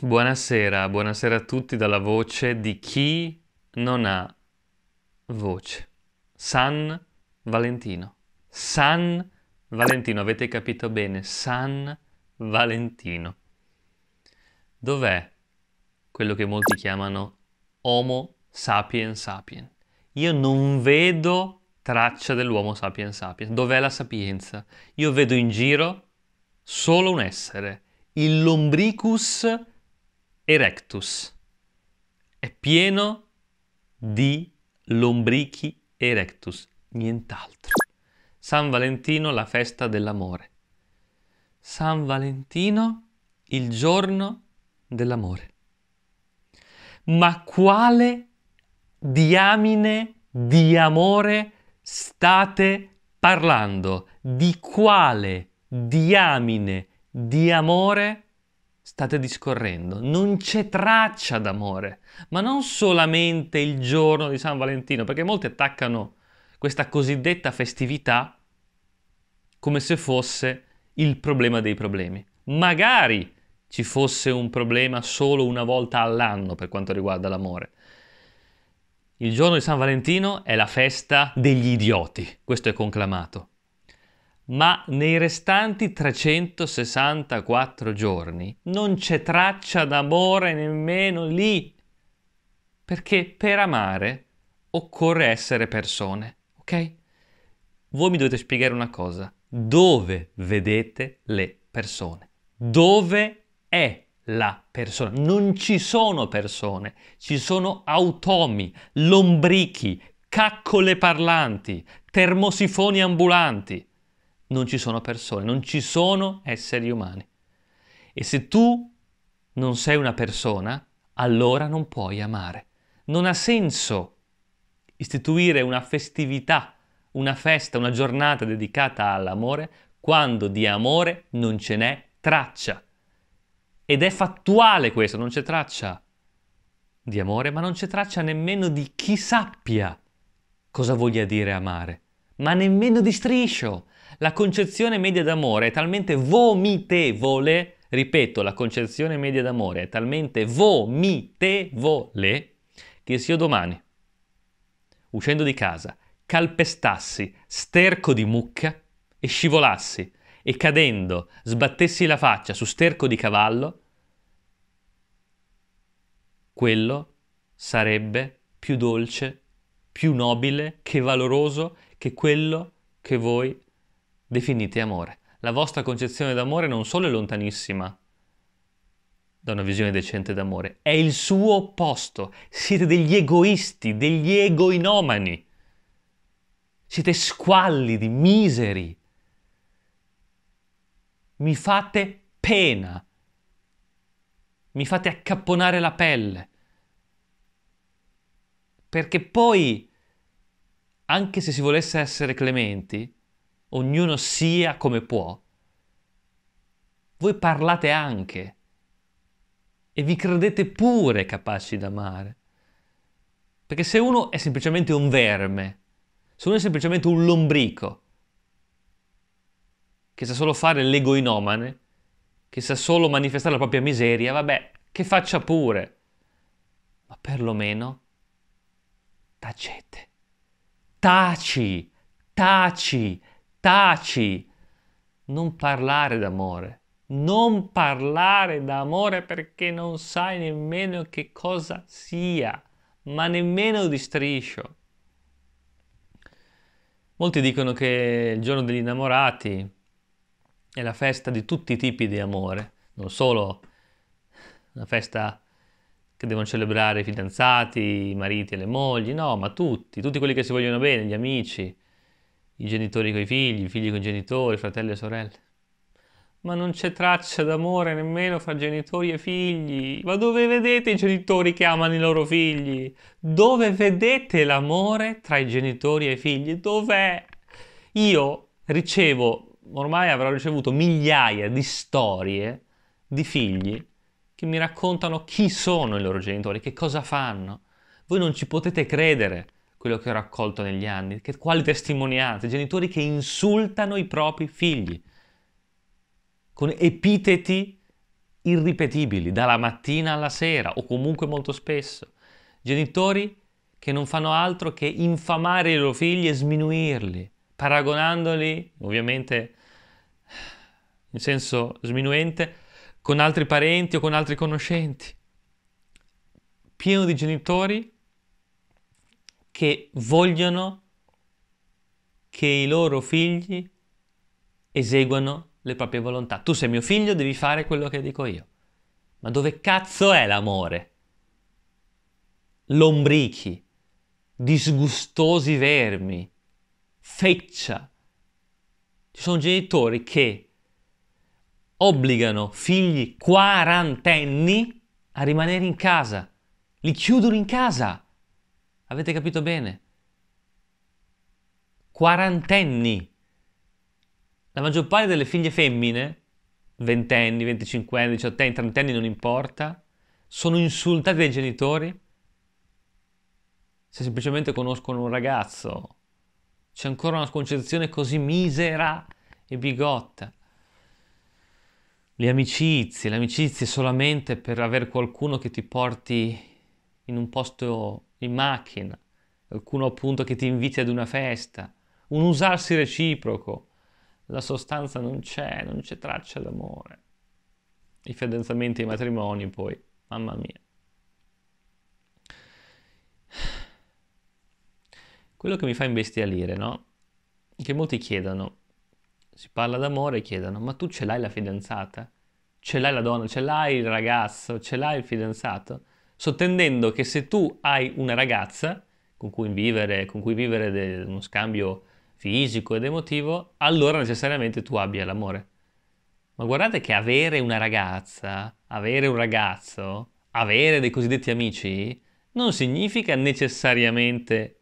Buonasera, buonasera a tutti dalla voce di chi non ha voce. San Valentino. San Valentino, avete capito bene? San Valentino. Dov'è quello che molti chiamano Homo sapiens sapiens? Io non vedo traccia dell'uomo sapiens sapiens. Dov'è la sapienza? Io vedo in giro solo un essere, il Lombricus erectus. È pieno di lombrichi erectus, nient'altro. San Valentino, la festa dell'amore. San Valentino, il giorno dell'amore. Ma quale diamine di amore state parlando? Di quale diamine di amore state discorrendo. Non c'è traccia d'amore, ma non solamente il giorno di San Valentino, perché molti attaccano questa cosiddetta festività come se fosse il problema dei problemi. Magari ci fosse un problema solo una volta all'anno per quanto riguarda l'amore. Il giorno di San Valentino è la festa degli idioti, questo è conclamato ma nei restanti 364 giorni non c'è traccia d'amore nemmeno lì, perché per amare occorre essere persone, ok? Voi mi dovete spiegare una cosa, dove vedete le persone? Dove è la persona? Non ci sono persone, ci sono automi, lombrichi, caccole parlanti, termosifoni ambulanti non ci sono persone, non ci sono esseri umani. E se tu non sei una persona, allora non puoi amare. Non ha senso istituire una festività, una festa, una giornata dedicata all'amore quando di amore non ce n'è traccia. Ed è fattuale questo, non c'è traccia di amore, ma non c'è traccia nemmeno di chi sappia cosa voglia dire amare, ma nemmeno di striscio. La concezione media d'amore è talmente vomitevole, ripeto, la concezione media d'amore è talmente vomitevole che se io domani, uscendo di casa, calpestassi sterco di mucca e scivolassi e cadendo sbattessi la faccia su sterco di cavallo, quello sarebbe più dolce, più nobile, che valoroso che quello che voi definite amore. La vostra concezione d'amore non solo è lontanissima da una visione decente d'amore, è il suo opposto. Siete degli egoisti, degli egoinomani. Siete squallidi, miseri. Mi fate pena. Mi fate accapponare la pelle. Perché poi, anche se si volesse essere clementi, ognuno sia come può, voi parlate anche e vi credete pure capaci d'amare. Perché se uno è semplicemente un verme, se uno è semplicemente un lombrico, che sa solo fare l'egoinomane, che sa solo manifestare la propria miseria, vabbè, che faccia pure. Ma perlomeno tacete. Taci, taci, taci, non parlare d'amore, non parlare d'amore perché non sai nemmeno che cosa sia, ma nemmeno di striscio. Molti dicono che il giorno degli innamorati è la festa di tutti i tipi di amore, non solo una festa che devono celebrare i fidanzati, i mariti e le mogli, no, ma tutti, tutti quelli che si vogliono bene, gli amici, i genitori con i figli, i figli con i genitori, fratelli e sorelle. Ma non c'è traccia d'amore nemmeno fra genitori e figli. Ma dove vedete i genitori che amano i loro figli? Dove vedete l'amore tra i genitori e i figli? Dov'è? Io ricevo, ormai avrò ricevuto migliaia di storie di figli che mi raccontano chi sono i loro genitori, che cosa fanno. Voi non ci potete credere quello che ho raccolto negli anni, che, quali testimonianze, genitori che insultano i propri figli con epiteti irripetibili, dalla mattina alla sera o comunque molto spesso. Genitori che non fanno altro che infamare i loro figli e sminuirli, paragonandoli, ovviamente in senso sminuente, con altri parenti o con altri conoscenti. Pieno di genitori che vogliono che i loro figli eseguano le proprie volontà. Tu sei mio figlio, devi fare quello che dico io. Ma dove cazzo è l'amore? Lombrichi, disgustosi vermi, feccia. Ci sono genitori che obbligano figli quarantenni a rimanere in casa, li chiudono in casa. Avete capito bene? Quarantenni. La maggior parte delle figlie femmine, ventenni, venticinquenni, diciottenni, trentenni, non importa, sono insultate dai genitori se semplicemente conoscono un ragazzo. C'è ancora una concezione così misera e bigotta. Le amicizie, le amicizie solamente per avere qualcuno che ti porti in un posto in macchina, qualcuno appunto che ti inviti ad una festa, un usarsi reciproco. La sostanza non c'è, non c'è traccia d'amore. I fidanzamenti e i matrimoni poi, mamma mia. Quello che mi fa imbestialire, no? Che molti chiedono, si parla d'amore e chiedono, ma tu ce l'hai la fidanzata? Ce l'hai la donna? Ce l'hai il ragazzo? Ce l'hai il fidanzato? Sottendendo che se tu hai una ragazza con cui vivere, con cui vivere uno scambio fisico ed emotivo, allora necessariamente tu abbia l'amore. Ma guardate che avere una ragazza, avere un ragazzo, avere dei cosiddetti amici, non significa necessariamente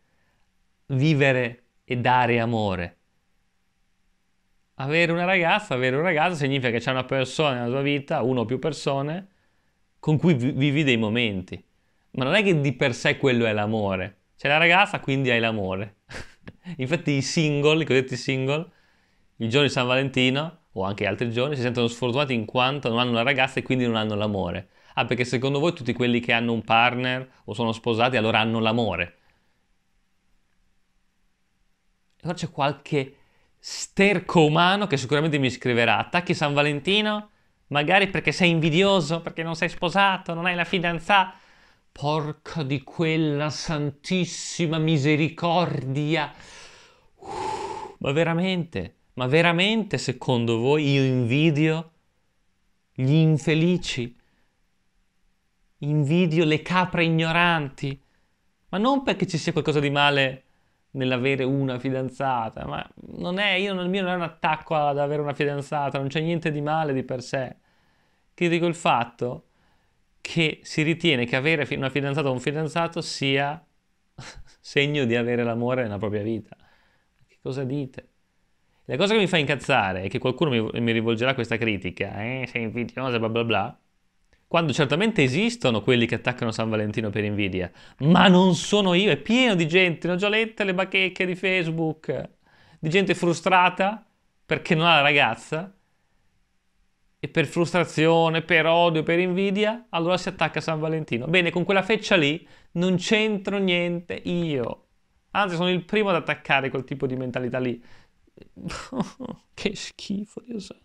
vivere e dare amore. Avere una ragazza, avere un ragazzo significa che c'è una persona nella tua vita, uno o più persone, con cui vivi dei momenti. Ma non è che di per sé quello è l'amore. C'è la ragazza, quindi hai l'amore. Infatti i single, i cosiddetti single, il giorno di San Valentino, o anche altri giorni, si sentono sfortunati in quanto non hanno una ragazza e quindi non hanno l'amore. Ah, perché secondo voi tutti quelli che hanno un partner o sono sposati allora hanno l'amore. allora c'è qualche sterco umano che sicuramente mi scriverà, attacchi San Valentino? Magari perché sei invidioso, perché non sei sposato, non hai la fidanzata. Porca di quella santissima misericordia. Uh, ma veramente, ma veramente secondo voi io invidio gli infelici? Invidio le capre ignoranti? Ma non perché ci sia qualcosa di male nell'avere una fidanzata, ma non è, io, il mio non è un attacco ad avere una fidanzata, non c'è niente di male di per sé. Critico il fatto che si ritiene che avere una fidanzata o un fidanzato sia segno di avere l'amore nella propria vita. Che cosa dite? La cosa che mi fa incazzare è che qualcuno mi, mi rivolgerà questa critica, eh, sei invidiosa, bla bla bla, quando certamente esistono quelli che attaccano San Valentino per invidia, ma non sono io, è pieno di gente, ne ho già lette le bacheche di Facebook, di gente frustrata perché non ha la ragazza e per frustrazione, per odio, per invidia, allora si attacca San Valentino. Bene, con quella feccia lì non c'entro niente io. Anzi, sono il primo ad attaccare quel tipo di mentalità lì. che schifo, Dio santo.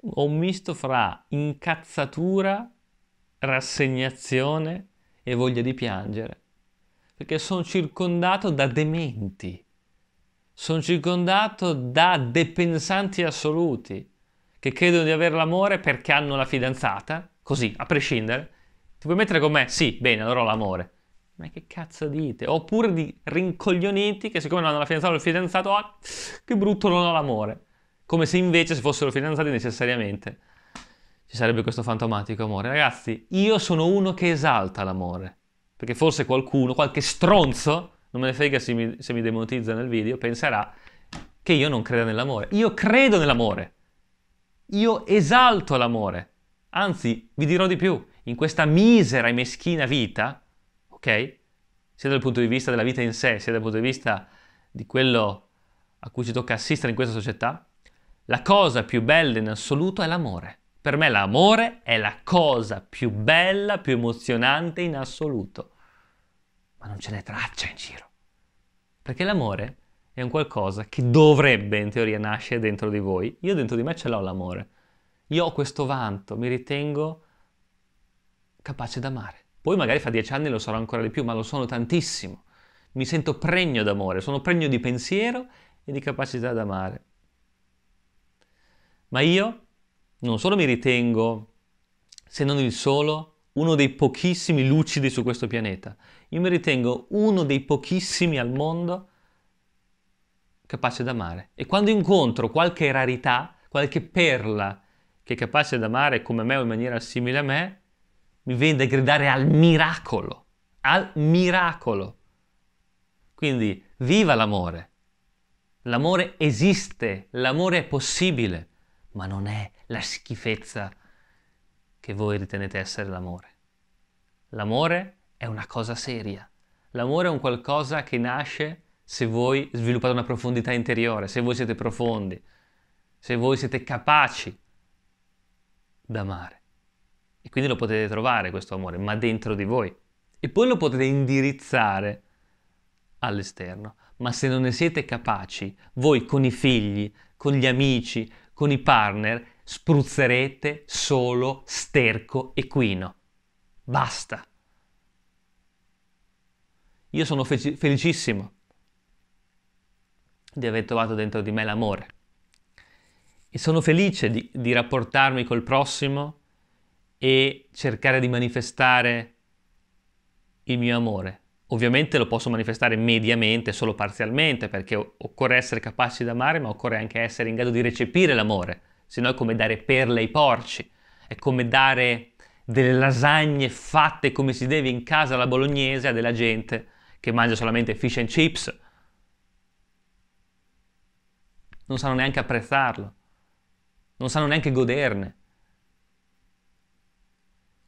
Un misto fra incazzatura, rassegnazione e voglia di piangere. Perché sono circondato da dementi. Sono circondato da depensanti assoluti che credono di avere l'amore perché hanno la fidanzata, così, a prescindere. Ti puoi mettere con me? Sì, bene, allora ho l'amore. Ma che cazzo dite? Oppure di rincoglioniti che siccome non hanno la fidanzata o il fidanzato, ah, che brutto non ho l'amore come se invece se fossero fidanzati necessariamente ci sarebbe questo fantomatico amore. Ragazzi, io sono uno che esalta l'amore, perché forse qualcuno, qualche stronzo, non me ne frega se mi, se mi demonetizza nel video, penserà che io non credo nell'amore. Io credo nell'amore. Io esalto l'amore. Anzi, vi dirò di più, in questa misera e meschina vita, ok? Sia dal punto di vista della vita in sé, sia dal punto di vista di quello a cui ci tocca assistere in questa società, la cosa più bella in assoluto è l'amore. Per me l'amore è la cosa più bella, più emozionante in assoluto. Ma non ce n'è traccia in giro. Perché l'amore è un qualcosa che dovrebbe in teoria nascere dentro di voi. Io dentro di me ce l'ho l'amore. Io ho questo vanto, mi ritengo capace d'amare. Poi magari fra dieci anni lo sarò ancora di più, ma lo sono tantissimo. Mi sento pregno d'amore, sono pregno di pensiero e di capacità d'amare. Ma io non solo mi ritengo, se non il solo, uno dei pochissimi lucidi su questo pianeta, io mi ritengo uno dei pochissimi al mondo capace d'amare. E quando incontro qualche rarità, qualche perla che è capace d'amare come me o in maniera simile a me, mi vede gridare al miracolo, al miracolo. Quindi viva l'amore. L'amore esiste, l'amore è possibile, ma non è la schifezza che voi ritenete essere l'amore. L'amore è una cosa seria. L'amore è un qualcosa che nasce se voi sviluppate una profondità interiore, se voi siete profondi, se voi siete capaci d'amare. E quindi lo potete trovare questo amore, ma dentro di voi. E poi lo potete indirizzare all'esterno. Ma se non ne siete capaci, voi con i figli, con gli amici, con i partner, spruzzerete solo sterco equino. Basta. Io sono fe- felicissimo di aver trovato dentro di me l'amore e sono felice di, di rapportarmi col prossimo e cercare di manifestare il mio amore. Ovviamente lo posso manifestare mediamente, solo parzialmente, perché occorre essere capaci di amare, ma occorre anche essere in grado di recepire l'amore, se no è come dare perle ai porci, è come dare delle lasagne fatte come si deve in casa alla bolognese a della gente che mangia solamente fish and chips. Non sanno neanche apprezzarlo, non sanno neanche goderne.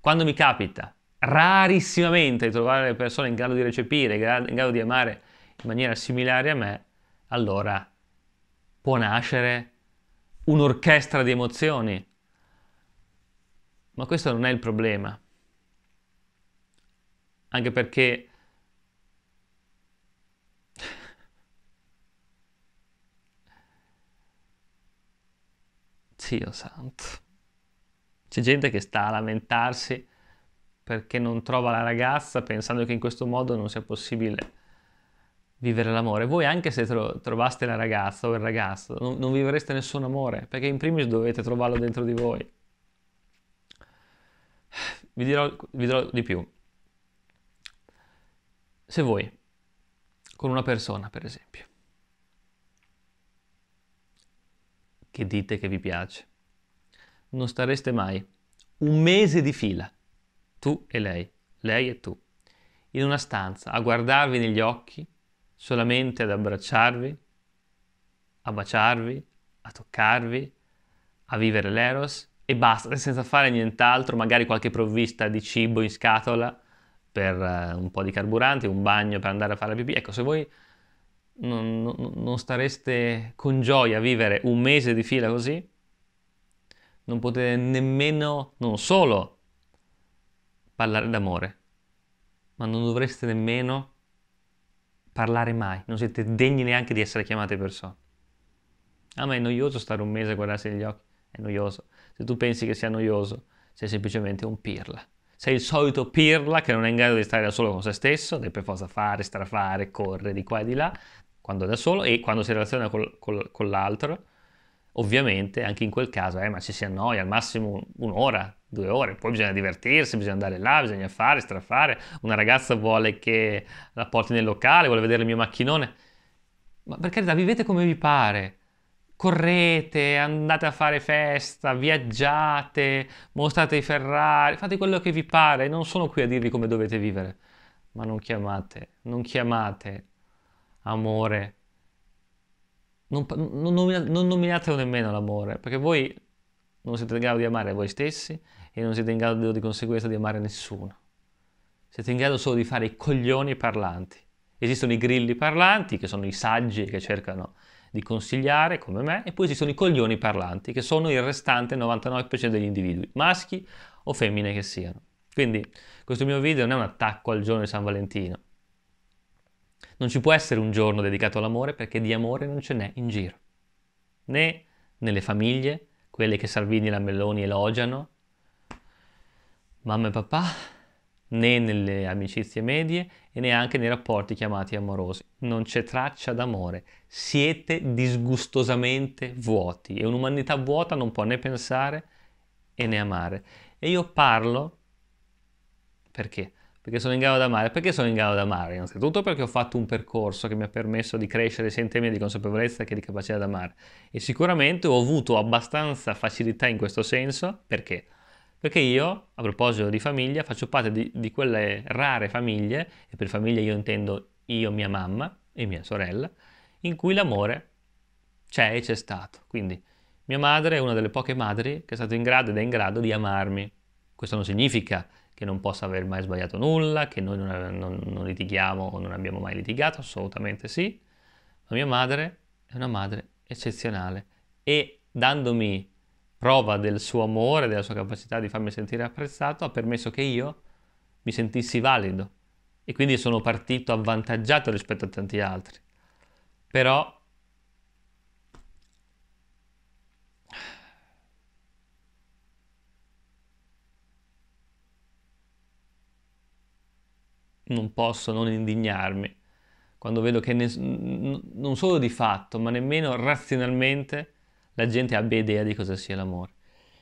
Quando mi capita rarissimamente trovare le persone in grado di recepire, in grado di amare in maniera similare a me, allora può nascere un'orchestra di emozioni. Ma questo non è il problema. Anche perché Dio santo. C'è gente che sta a lamentarsi perché non trova la ragazza pensando che in questo modo non sia possibile vivere l'amore. Voi anche se tro- trovaste la ragazza o il ragazzo non, non vivreste nessun amore perché in primis dovete trovarlo dentro di voi. Vi dirò, vi dirò di più. Se voi, con una persona per esempio, che dite che vi piace. Non stareste mai un mese di fila, tu e lei, lei e tu, in una stanza a guardarvi negli occhi, solamente ad abbracciarvi, a baciarvi, a toccarvi, a vivere l'eros e basta, senza fare nient'altro, magari qualche provvista di cibo in scatola per uh, un po' di carburante, un bagno per andare a fare la pipì. Ecco, se voi non, non, non stareste con gioia a vivere un mese di fila così, non potete nemmeno, non solo parlare d'amore, ma non dovreste nemmeno parlare mai, non siete degni neanche di essere chiamate persone. Ah, ma è noioso stare un mese a guardarsi negli occhi, è noioso. Se tu pensi che sia noioso, sei semplicemente un pirla. Sei il solito pirla che non è in grado di stare da solo con se stesso, deve per forza fare, strafare, correre di qua e di là, quando è da solo e quando si relaziona col, col, con l'altro, ovviamente anche in quel caso, eh, ma ci si annoia al massimo un'ora, due ore, poi bisogna divertirsi, bisogna andare là, bisogna fare, strafare, una ragazza vuole che la porti nel locale, vuole vedere il mio macchinone, ma per carità vivete come vi pare, correte, andate a fare festa, viaggiate, mostrate i Ferrari, fate quello che vi pare, non sono qui a dirvi come dovete vivere, ma non chiamate, non chiamate amore. Non, non, non nominatelo nemmeno l'amore, perché voi non siete in grado di amare voi stessi e non siete in grado di conseguenza di amare nessuno. Siete in grado solo di fare i coglioni parlanti. Esistono i grilli parlanti, che sono i saggi che cercano di consigliare come me e poi ci sono i coglioni parlanti che sono il restante 99% degli individui, maschi o femmine che siano. Quindi questo mio video non è un attacco al giorno di San Valentino. Non ci può essere un giorno dedicato all'amore perché di amore non ce n'è in giro. Né nelle famiglie, quelle che Salvini e la Meloni elogiano, mamma e papà, né nelle amicizie medie e neanche nei rapporti chiamati amorosi. Non c'è traccia d'amore. Siete disgustosamente vuoti e un'umanità vuota non può né pensare né amare. E io parlo perché? Perché sono in grado di amare. Perché sono in grado di amare? Innanzitutto perché ho fatto un percorso che mi ha permesso di crescere sia in termini di consapevolezza che di capacità di amare. E sicuramente ho avuto abbastanza facilità in questo senso. Perché? Perché io, a proposito di famiglia, faccio parte di, di quelle rare famiglie, e per famiglia io intendo io, mia mamma e mia sorella, in cui l'amore c'è e c'è stato. Quindi mia madre è una delle poche madri che è stata in grado ed è in grado di amarmi. Questo non significa che non possa aver mai sbagliato nulla, che noi non, non, non litighiamo o non abbiamo mai litigato, assolutamente sì, ma mia madre è una madre eccezionale e dandomi prova del suo amore, della sua capacità di farmi sentire apprezzato, ha permesso che io mi sentissi valido e quindi sono partito avvantaggiato rispetto a tanti altri. Però non posso non indignarmi quando vedo che ne, non solo di fatto, ma nemmeno razionalmente la gente abbia idea di cosa sia l'amore.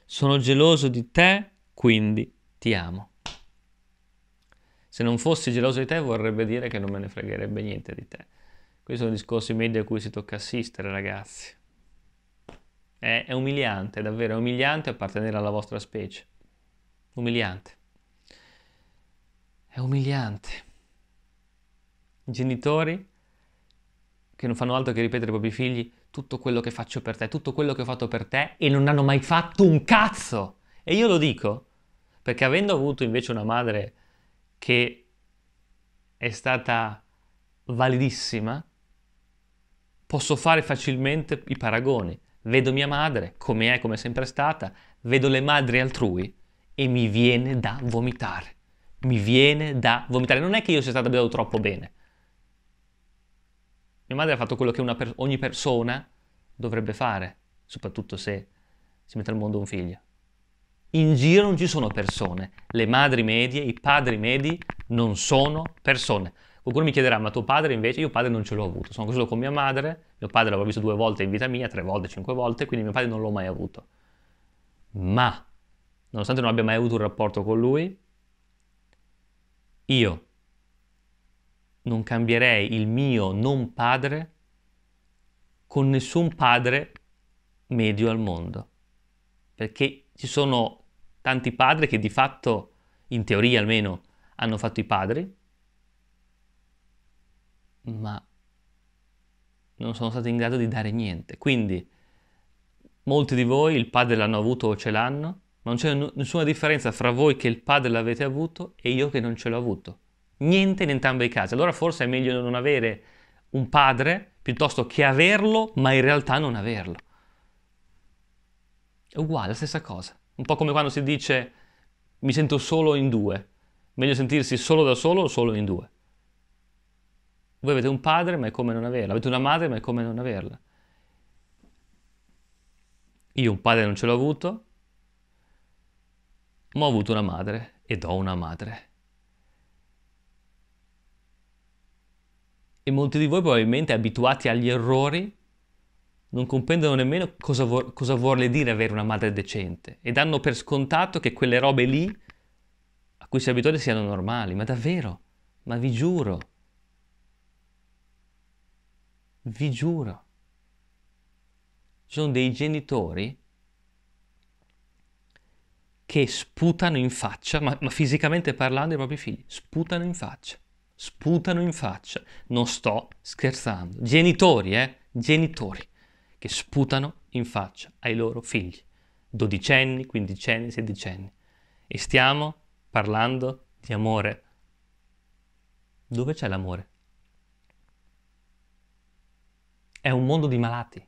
Sono geloso di te, quindi ti amo. Se non fossi geloso di te vorrebbe dire che non me ne fregherebbe niente di te. Questi sono discorsi medi a cui si tocca assistere, ragazzi. È, è umiliante, davvero, è umiliante appartenere alla vostra specie. Umiliante. È umiliante. Genitori che non fanno altro che ripetere ai propri figli tutto quello che faccio per te, tutto quello che ho fatto per te e non hanno mai fatto un cazzo. E io lo dico perché avendo avuto invece una madre che è stata validissima, posso fare facilmente i paragoni. Vedo mia madre come è, come è sempre stata, vedo le madri altrui e mi viene da vomitare. Mi viene da vomitare. Non è che io sia stato abituato troppo bene, mia madre ha fatto quello che per- ogni persona dovrebbe fare, soprattutto se si mette al mondo un figlio. In giro non ci sono persone, le madri medie, i padri medi non sono persone. Qualcuno mi chiederà, ma tuo padre invece? Io padre non ce l'ho avuto, sono cresciuto con mia madre, mio padre l'avrò visto due volte in vita mia, tre volte, cinque volte, quindi mio padre non l'ho mai avuto. Ma, nonostante non abbia mai avuto un rapporto con lui, io non cambierei il mio non padre con nessun padre medio al mondo. Perché ci sono tanti padri che di fatto, in teoria almeno, hanno fatto i padri, ma non sono stati in grado di dare niente. Quindi molti di voi il padre l'hanno avuto o ce l'hanno, non c'è nessuna differenza fra voi che il padre l'avete avuto e io che non ce l'ho avuto. Niente in entrambi i casi. Allora forse è meglio non avere un padre piuttosto che averlo, ma in realtà non averlo. È uguale, la stessa cosa. Un po' come quando si dice mi sento solo in due. Meglio sentirsi solo da solo o solo in due. Voi avete un padre, ma è come non averla. Avete una madre, ma è come non averla. Io un padre non ce l'ho avuto, ma ho avuto una madre ed ho una madre. e molti di voi probabilmente abituati agli errori non comprendono nemmeno cosa, vu- cosa vuole dire avere una madre decente. E danno per scontato che quelle robe lì a cui si è abituati siano normali, ma davvero, ma vi giuro, vi giuro, ci sono dei genitori che sputano in faccia, ma, ma fisicamente parlando ai propri figli, sputano in faccia sputano in faccia. Non sto scherzando. Genitori, eh? Genitori che sputano in faccia ai loro figli. Dodicenni, quindicenni, sedicenni. E stiamo parlando di amore. Dove c'è l'amore? è un mondo di malati,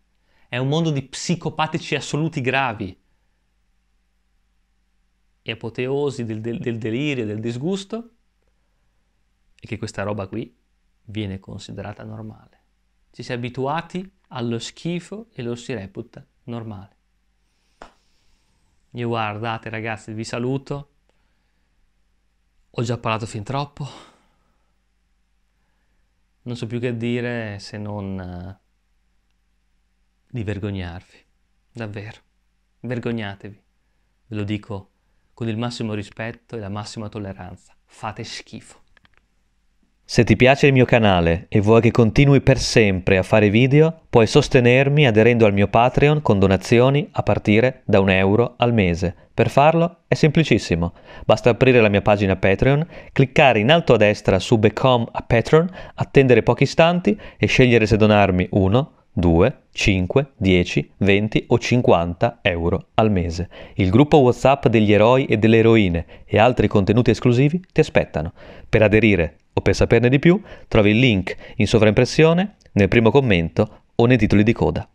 è un mondo di psicopatici assoluti gravi e apoteosi del, del, del delirio, del disgusto, e che questa roba qui viene considerata normale. Ci si è abituati allo schifo e lo si reputa normale. Io guardate ragazzi, vi saluto. Ho già parlato fin troppo. Non so più che dire se non uh, di vergognarvi. Davvero. Vergognatevi. Ve lo dico con il massimo rispetto e la massima tolleranza. Fate schifo. Se ti piace il mio canale e vuoi che continui per sempre a fare video, puoi sostenermi aderendo al mio Patreon con donazioni a partire da un euro al mese. Per farlo è semplicissimo, basta aprire la mia pagina Patreon, cliccare in alto a destra su Become a Patron, attendere pochi istanti e scegliere se donarmi 1, 2, 5, 10, 20 o 50 euro al mese. Il gruppo WhatsApp degli eroi e delle eroine e altri contenuti esclusivi ti aspettano. Per aderire o per saperne di più, trovi il link in sovraimpressione, nel primo commento o nei titoli di coda.